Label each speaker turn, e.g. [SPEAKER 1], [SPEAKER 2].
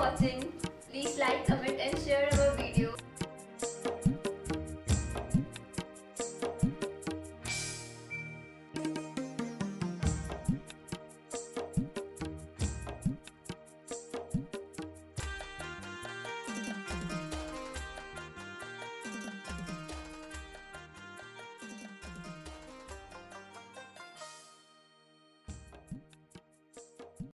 [SPEAKER 1] watching. Please like, comment.